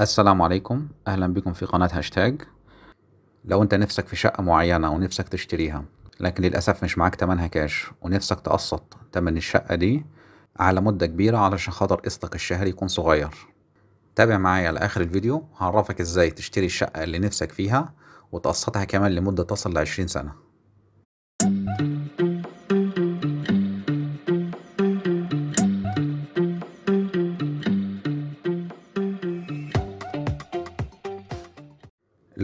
السلام عليكم. أهلا بكم في قناة هاشتاج. لو أنت نفسك في شقة معينة ونفسك تشتريها لكن للأسف مش معاك تمنها كاش ونفسك تقسط تمن الشقة دي على مدة كبيرة علشان خاطر قسطك الشهري يكون صغير. تابع معايا لآخر الفيديو هعرفك إزاي تشتري الشقة اللي نفسك فيها وتقسطها كمان لمدة تصل لعشرين سنة.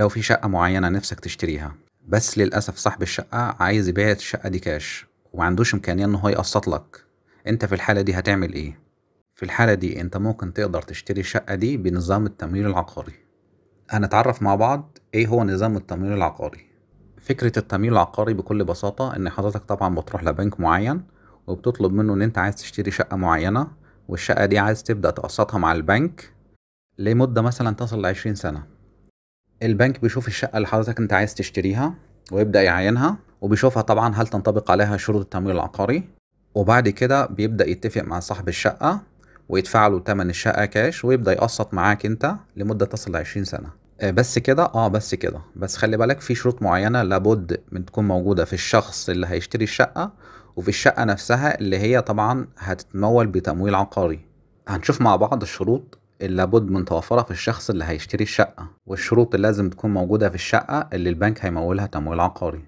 لو في شقة معينة نفسك تشتريها. بس للأسف صاحب الشقة عايز يبيع الشقة دي كاش ومعندوش إمكانية إن هو يقسط لك. أنت في الحالة دي هتعمل إيه؟ في الحالة دي أنت ممكن تقدر تشتري الشقة دي بنظام التمويل العقاري. هنتعرف مع بعض إيه هو نظام التمويل العقاري. فكرة التمويل العقاري بكل بساطة إن حضرتك طبعا بتروح لبنك معين وبتطلب منه إن أنت عايز تشتري شقة معينة والشقة دي عايز تبدأ تقسطها مع البنك لمدة مثلا تصل لعشرين سنة. البنك بيشوف الشقة اللي حضرتك انت عايز تشتريها ويبدأ يعينها وبيشوفها طبعا هل تنطبق عليها شروط التمويل العقاري وبعد كده بيبدأ يتفق مع صاحب الشقة ويدفع له تمن الشقة كاش ويبدأ يقسط معاك انت لمدة تصل لعشرين سنة. آه، بس كده؟ آه بس كده. بس خلي بالك في شروط معينة لابد من تكون موجودة في الشخص اللي هيشتري الشقة وفي الشقة نفسها اللي هي طبعا هتتمول بتمويل عقاري. هنشوف مع بعض الشروط لابد من توفرها في الشخص اللي هيشتري الشقة والشروط اللي لازم تكون موجودة في الشقة اللي البنك هيمولها تمويل عقاري.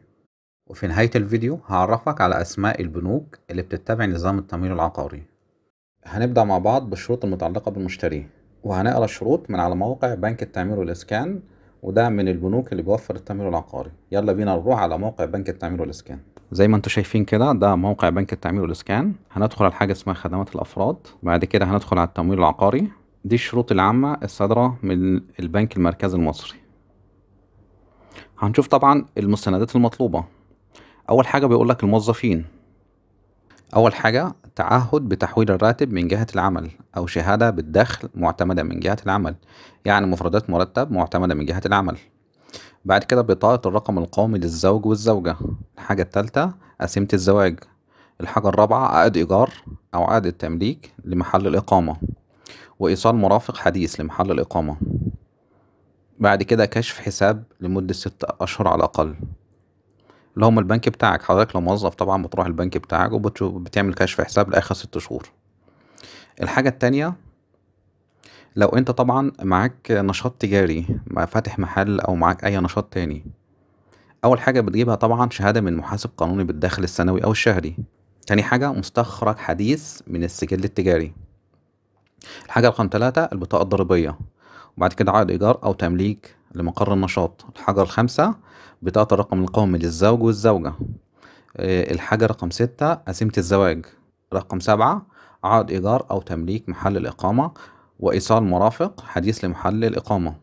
وفي نهاية الفيديو هعرفك على أسماء البنوك اللي بتتبع نظام التمويل العقاري. هنبدأ مع بعض بالشروط المتعلقة بالمشتري وهنقرأ الشروط من على موقع بنك التعمير والإسكان وده من البنوك اللي بيوفر التمويل العقاري. يلا بينا نروح على موقع بنك التعمير والإسكان. زي ما أنتم شايفين كده ده موقع بنك التعمير والإسكان. هندخل على حاجة اسمها خدمات الأفراد بعد كده هندخل على التمويل العقاري. دي الشروط العامة الصادرة من البنك المركزي المصري. هنشوف طبعا المستندات المطلوبة. أول حاجة بيقولك الموظفين. أول حاجة تعهد بتحويل الراتب من جهة العمل أو شهادة بالدخل معتمدة من جهة العمل يعني مفردات مرتب معتمدة من جهة العمل. بعد كده بطاقة الرقم القومي للزوج والزوجة. الحاجة التالتة قسيمة الزواج. الحاجة الرابعة عقد إيجار أو عقد تمليك لمحل الإقامة. وإيصال مرافق حديث لمحل الإقامة. بعد كده كشف حساب لمدة ست أشهر على الأقل. اللي هم البنك بتاعك. حضرتك لو موظف طبعا بتروح البنك بتاعك وبتعمل كشف حساب لآخر ست شهور. الحاجة التانية لو أنت طبعا معاك نشاط تجاري فاتح محل أو معاك أي نشاط تاني أول حاجة بتجيبها طبعا شهادة من محاسب قانوني بالدخل السنوي أو الشهري. تاني حاجة مستخرج حديث من السجل التجاري. الحاجة رقم تلاتة البطاقة الضريبية. وبعد كده عقد إيجار أو تمليك لمقر النشاط. الحاجة الخامسة بطاقة الرقم القومي للزوج والزوجة. آه، الحاجة رقم ستة قسيمة الزواج. رقم سبعة عقد إيجار أو تمليك محل الإقامة وإيصال مرافق حديث لمحل الإقامة.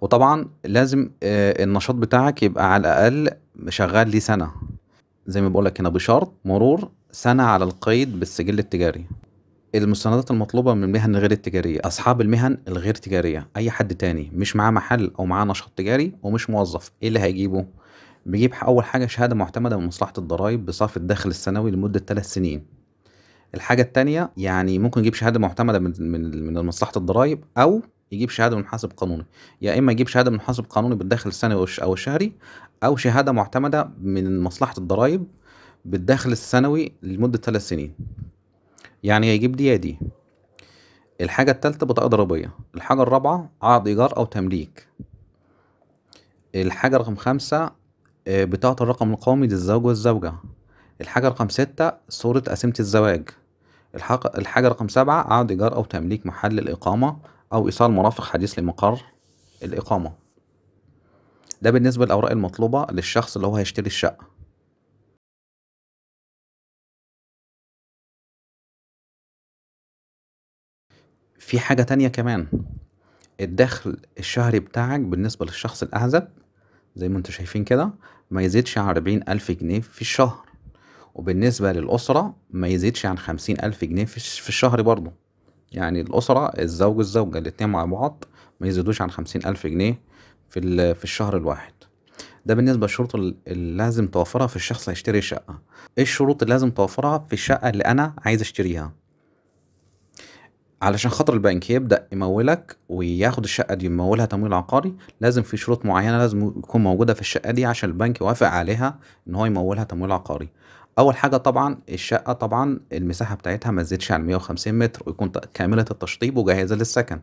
وطبعا لازم آه، النشاط بتاعك يبقى على الأقل شغال ليه سنة. زي ما بقولك هنا بشرط مرور سنة على القيد بالسجل التجاري. المستندات المطلوبة من المهن الغير التجارية أصحاب المهن الغير تجارية أي حد تاني مش معاه محل أو معاه نشاط تجاري ومش موظف إيه اللي هيجيبه؟ بيجيب أول حاجة شهادة معتمدة من مصلحة الضرايب بصافي الدخل السنوي لمدة ثلاث سنين. الحاجة التانية يعني ممكن يجيب شهادة معتمدة من من من مصلحة الضرايب أو يجيب شهادة من محاسب قانوني. يا إما يجيب شهادة من محاسب قانوني بالدخل السنوي أو الشهري أو شهادة معتمدة من مصلحة الضرايب بالدخل السنوي لمدة ثلاث سنين. يعني هيجيب دي يا دي. الحاجة التالتة بطاقة ضريبية. الحاجة الرابعة عقد إيجار أو تمليك. الحاجة رقم خمسة آه، بطاقة الرقم القومي للزوج والزوجة. الحاجة رقم ستة صورة قسيمة الزواج. الحاجة رقم سبعة عقد إيجار أو تمليك محل الإقامة أو إيصال مرافق حديث لمقر الإقامة. ده بالنسبة للأوراق المطلوبة للشخص اللي هو هيشتري الشقة. في حاجة تانية كمان. الدخل الشهري بتاعك بالنسبة للشخص الأعزب زي ما أنتوا شايفين كده ما يزيدش عن أربعين ألف جنيه في الشهر. وبالنسبة للأسرة ما يزيدش عن خمسين ألف جنيه في الشهر برضه. يعني الأسرة الزوج والزوجة الاتنين مع بعض ما يزيدوش عن خمسين ألف جنيه في, في الشهر الواحد. ده بالنسبة للشروط اللي لازم توفرها في الشخص هيشتري شقة إيه الشروط اللي لازم توفرها في الشقة اللي أنا عايز أشتريها؟ علشان خاطر البنك يبدأ يمولك وياخد الشقة دي يمولها تمويل عقاري لازم في شروط معينة لازم يكون موجودة في الشقة دي عشان البنك يوافق عليها إن هو يمولها تمويل عقاري. أول حاجة طبعا الشقة طبعا المساحة بتاعتها ما تزيدش عن 150 متر ويكون كاملة التشطيب وجاهزة للسكن.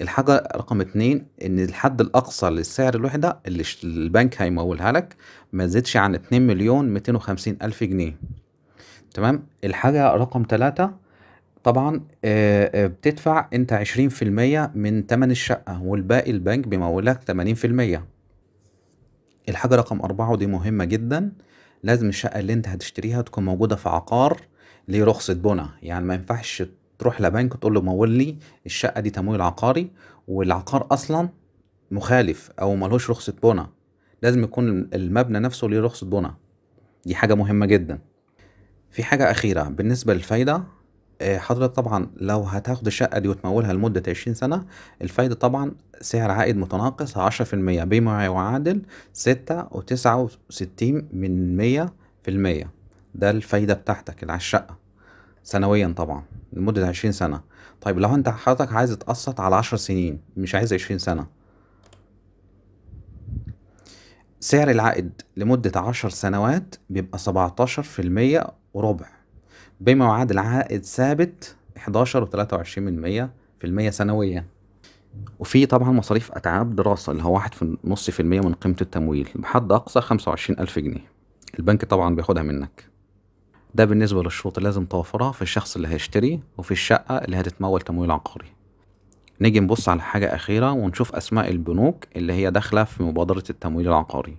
الحاجة رقم اتنين إن الحد الأقصى للسعر الوحدة اللي البنك هيمولها لك ما تزيدش عن 2 مليون 250 ألف جنيه. تمام؟ الحاجة رقم تلاتة طبعا آه، آه، بتدفع أنت عشرين في المية من تمن الشقة والباقي البنك بيمولك تمانين في المية. الحاجة رقم أربعة ودي مهمة جدا لازم الشقة اللي أنت هتشتريها تكون موجودة في عقار ليه رخصة بناء يعني ما ينفعش تروح لبنك وتقول له مول لي الشقة دي تمويل عقاري والعقار أصلا مخالف أو ملهوش رخصة بناء لازم يكون المبنى نفسه ليه رخصة بناء دي حاجة مهمة جدا. في حاجة أخيرة بالنسبة للفايدة حضرتك طبعا لو هتاخد الشقة دي وتمولها لمدة عشرين سنة الفايدة طبعا سعر عائد متناقص عشرة في المية بما يعادل ستة وتسعة وستين من مية في المية. ده الفايدة بتاعتك على الشقة سنويا طبعا لمدة عشرين سنة. طيب لو انت حضرتك عايز تقسط على عشر سنين مش عايز عشرين سنة. سعر العائد لمدة عشر سنوات بيبقى سبعتاشر في المية وربع. بما يعادل عائد ثابت 11 و23 من مية في المية سنويا وفي طبعا مصاريف أتعاب دراسة اللي هو واحد في نص في المية من قيمة التمويل. بحد أقصى خمسة وعشرين ألف جنيه. البنك طبعا بياخدها منك. ده بالنسبة للشروط اللي لازم توفرها في الشخص اللي هيشتري وفي الشقة اللي هتتمول تمويل عقاري. نيجي نبص على حاجة أخيرة ونشوف أسماء البنوك اللي هي داخلة في مبادرة التمويل العقاري.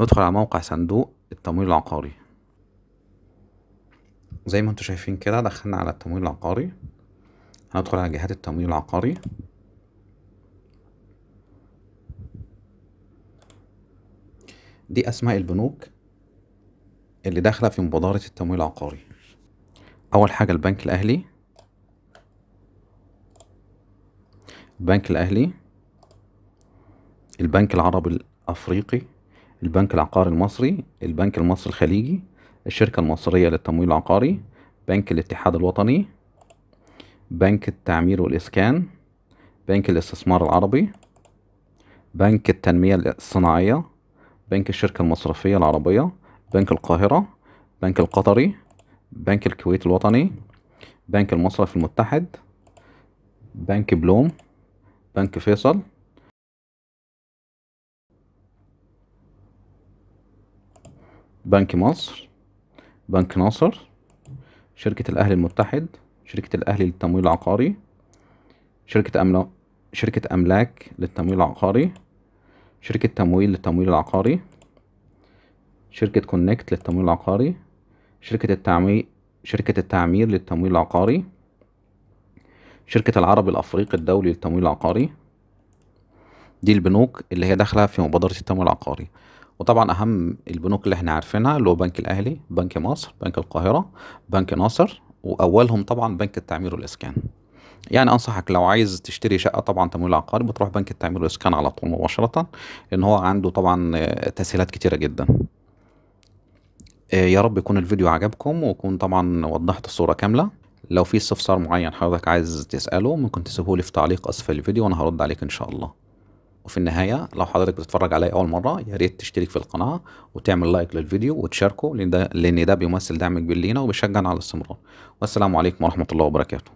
ندخل على موقع صندوق التمويل العقاري. زي ما أنتم شايفين كده دخلنا على التمويل العقاري. هندخل على جهات التمويل العقاري. دي أسماء البنوك اللي داخلة في مبادرة التمويل العقاري. أول حاجة البنك الأهلي. البنك الأهلي. البنك العربي الأفريقي. البنك العقاري المصري. البنك المصري الخليجي. الشركة المصرية للتمويل العقاري بنك الاتحاد الوطني بنك التعمير والإسكان بنك الاستثمار العربي بنك التنمية الصناعية بنك الشركة المصرفية العربية بنك القاهرة بنك القطري بنك الكويت الوطني بنك المصرف المتحد بنك بلوم بنك فيصل. بنك مصر. بنك ناصر شركة الأهلي المتحد شركة الأهلي للتمويل العقاري شركة أملا شركة أملاك للتمويل العقاري شركة تمويل للتمويل العقاري شركة كونكت للتمويل العقاري شركة التعمير شركة التعمير للتمويل العقاري شركة العربي الأفريقي الدولي للتمويل العقاري. دي البنوك اللي هي داخلة في مبادرة التمويل العقاري. وطبعا أهم البنوك اللي إحنا عارفينها اللي هو بنك الأهلي بنك مصر بنك القاهرة بنك ناصر وأولهم طبعا بنك التعمير والإسكان. يعني أنصحك لو عايز تشتري شقة طبعا تمويل عقاري بتروح بنك التعمير والإسكان على طول مباشرة لأن هو عنده طبعا تسهيلات كتيرة جدا. يا رب يكون الفيديو عجبكم ويكون طبعا وضحت الصورة كاملة. لو في استفسار معين حضرتك عايز تسأله ممكن تسيبه لي في تعليق أسفل الفيديو وأنا هرد عليك إن شاء الله. وفي النهاية لو حضرتك بتتفرج عليا أول مرة يا ريت تشترك في القناة وتعمل لايك للفيديو وتشاركه لأن ده, لأن ده بيمثل دعم كبير لينا وبيشجعنا على الاستمرار. والسلام عليكم ورحمة الله وبركاته.